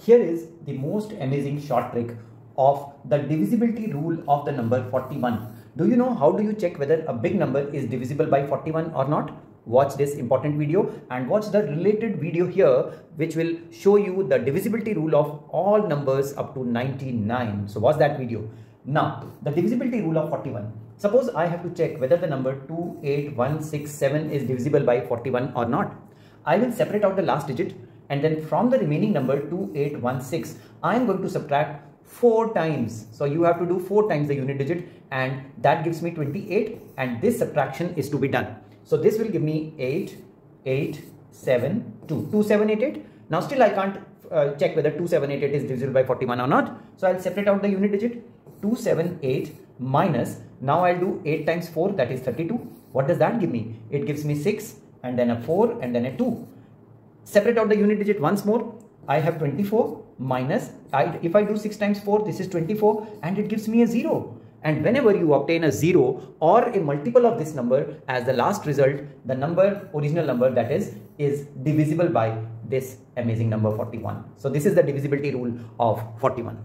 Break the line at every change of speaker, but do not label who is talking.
Here is the most amazing short trick of the divisibility rule of the number 41. Do you know how do you check whether a big number is divisible by 41 or not? Watch this important video and watch the related video here which will show you the divisibility rule of all numbers up to 99. So watch that video. Now the divisibility rule of 41. Suppose I have to check whether the number 28167 is divisible by 41 or not. I will separate out the last digit and then from the remaining number 2816 I am going to subtract 4 times. So you have to do 4 times the unit digit and that gives me 28 and this subtraction is to be done. So this will give me 8, 8, 7, 2, 2788. Now still I can't uh, check whether 2788 is divisible by 41 or not. So I'll separate out the unit digit 278 minus now I'll do 8 times 4 that is 32. What does that give me? It gives me 6 and then a 4 and then a 2. Separate out the unit digit once more. I have 24 minus, I, if I do 6 times 4, this is 24 and it gives me a 0. And whenever you obtain a 0 or a multiple of this number as the last result, the number, original number that is, is divisible by this amazing number 41. So this is the divisibility rule of 41.